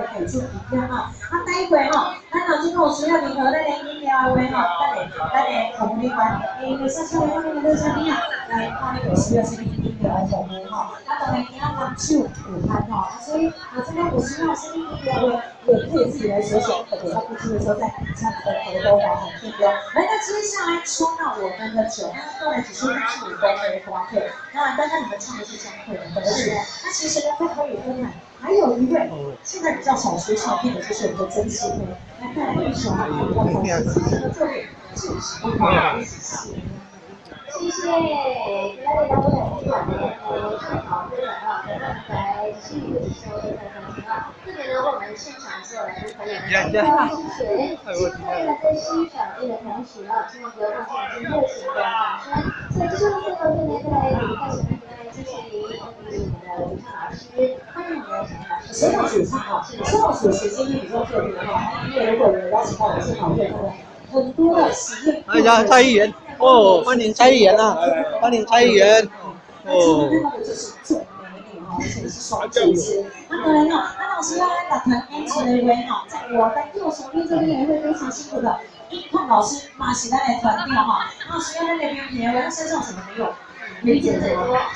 会可以做评价哈。啊，第一回吼，咱老师有需要任何咱的饮料的话吼，咱的咱的服务员，诶，小小的那个热啥物啊，来看你有需要什么饮料的服务吼。啊，当然今仔帮手有摊吼，所以啊，这边有需要什么饮料的，也可以自己来选选，可能他不吃的时候再加个荷包蛋很便利。来，那接下来说到我们的酒，那当然只是一十五公的花配，那刚刚你们唱的是江蕙的歌曲，那其实呢，在可以分开。还有一位现在比较少出唱片的，就是我们的曾志辉，来一首他比较早期的作品，就是《花一起写》。谢谢，今日咱我来分在幸运收的在分享啊，这边呢我们现场所有来的朋友们，谢谢，希望呢在欣赏这个同时啊，千万不要忘记热情的掌声。所以这是我们最后面再来开始来谢谢您，谢谢我们的主唱老师，欢迎我们的老师。说到主唱啊，说到主持今天比较特别的话，因为如果有人邀请到我现场，会看到很多的喜宴。哎呀，蔡议员哦，欢迎蔡议员啊，欢迎蔡议员哦。看到的是最美女哈，而且是双主持。那当然了，那老师要来打团安全的位哈，在我的右手边这边也会非常辛苦的。一看老师马喜来来团队哈，那需要那边别人身上什么没有？没见最多。